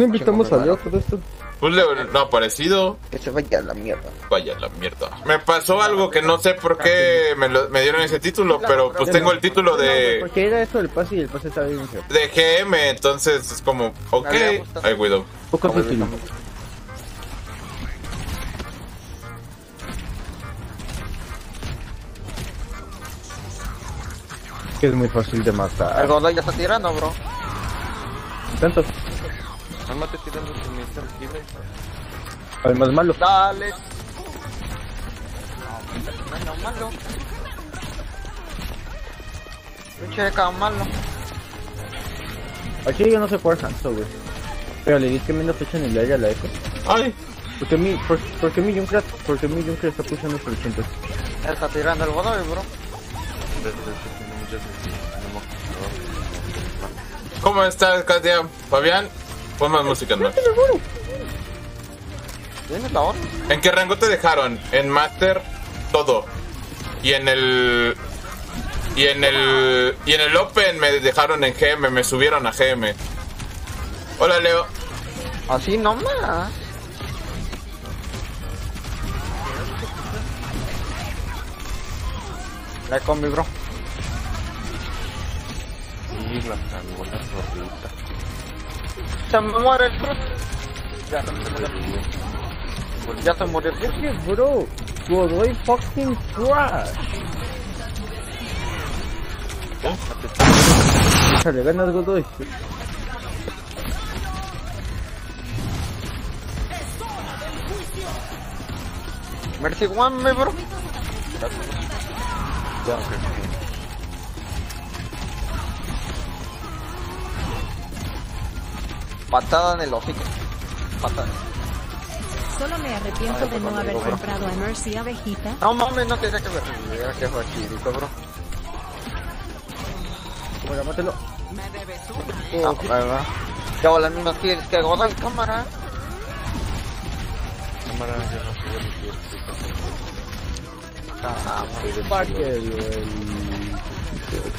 No invitamos a Leo todo esto. Pues no ha aparecido. Que se vaya a la mierda. Vaya la mierda. Me pasó algo que no sé por qué me, lo- me dieron ese título, pero pues tengo el título de, Porque era eso del pase y el pase estaba bien de GM, entonces es como, ok. Ay, Widow. Poco difícil. Que es muy fácil de El matar. Godoy ya está tirando, bro. Tanto. Cálmate tirando tu Mr. Killer. Al más malo. Dale. No, no, malo. Pinche de cada malo. Aquí yo no sé jugar Hanzo, güey. Pero le dije que menos fecha en el área a la F. Ay, Porque mi, por, porque mi Junkrat, porque mi Junkrat está pushando por 80. Ya está tirando el Godoy, bro. ¿cómo estás, Katia? Fabián, pon más música, ¿no? ¿Tienes la orden? ¿En qué rango te dejaron? En Master, todo. Y en el. Y en el. Y en el Open me dejaron en GM, me subieron a GM. Hola, Leo. Así nomás. La combi, bro. Y la cagó la zorrita. Se me muere el fruto. Ya se me murió. Ya se murió el fruto. Es que, bro, Godoy fucking trash. Échale ganas, Godoy. Mercy One, me bro. Patada en el hocico. Patada. Solo me arrepiento de no haber comprado a Mercy abejita. No mames, no tenía que ver. Era que fue chirito, bro. Bueno, mátelo. No, verdad. Llevo las mismas kills que Godoy, cámara. Cámara, yo no sé de mi Ah, it, güey.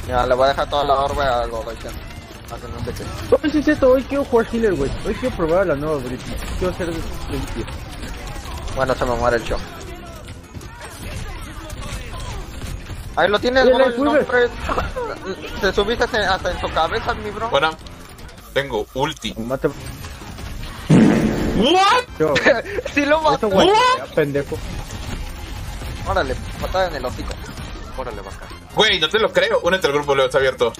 Ya, le voy a dejar toda la orbe a Godoy. Ya. Para que no se quede. No, sí es cierto, hoy quiero jugar healer, güey. Hoy quiero probar la nueva Britney. Quiero hacer limpio. Bueno, se me muere el show. Ahí lo tienes, bro, el nombre. Te subiste hasta hasta en su cabeza, mi bro. Bueno, tengo ulti. Mata. ¿What? Yo, sí lo mató. güey. ya, pendejo. Órale, patada en el hocico. Órale, vaca. Güey, no te lo creo. Únete al grupo, Leo, está abierto.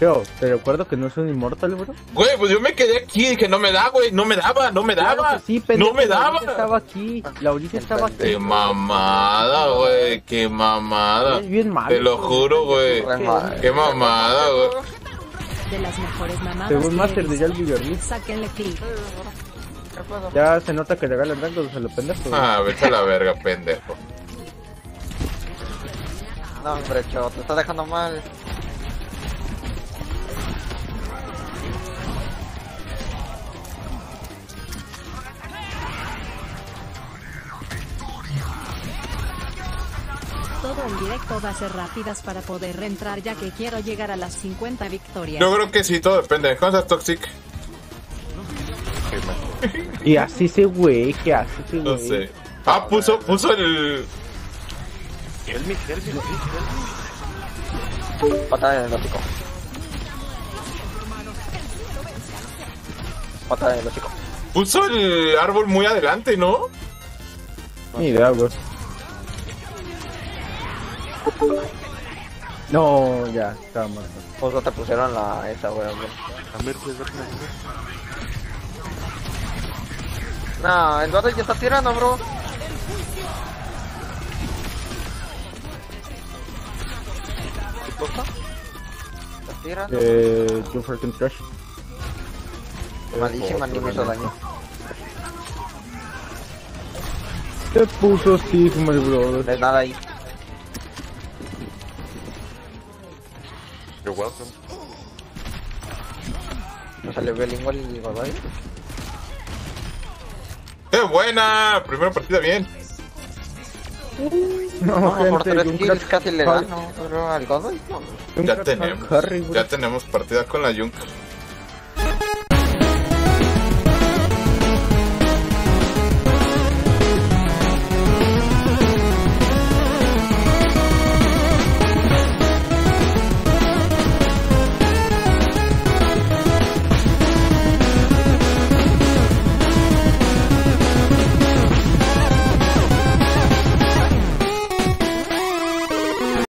Yo, te recuerdo que no es un inmortal, bro. Güey, pues yo me quedé aquí y dije, no me da, güey. No me daba, no me daba. Claro que sí, pendejo. no me La daba. Orisa estaba aquí. La estaba aquí. Qué mamada, güey. Qué mamada. Es bien malo. Te lo juro, güey. Qué mamada, güey. De las mejores mamadas. Según Master de Berlin. Sáquenle clip. Ya se nota que le regalan rangos a los pendejos. Ah, vete a la verga, pendejo. No, hombre, chavo, te está dejando mal. Todo el directo va a ser rápidas para poder reentrar ya que quiero llegar a las 50 victorias. Yo creo que sí, todo depende. ¿Cómo estás, Toxic? Y así ese güey, ¿qué hace ese güey? No sé. Ah, puso, puso el. Helmi, Helmi, Helmi. Patada en el hocico. Patada en el hocico. Puso el árbol muy adelante, ¿no? Ni idea, güey. No, ya, estaba muerto. Pues no te pusieron la esa, güey. güey. A ver, pues, ver, ver. No, el Godoy ya está tirando, bro. ¿Qué cosa? ¿Está tirando? Eh, yo freaking trash. Malísima, ni me hizo daño. Se puso el No brother. es nada ahí. Welcome. No sale bilingüe el Godoy. ¡Qué buena! Primera partida bien. No, No, por gente, tres Junkrat kills casi le gano, pero al Godoy. Ya Junkrat tenemos. Ya tenemos partida con la Junk.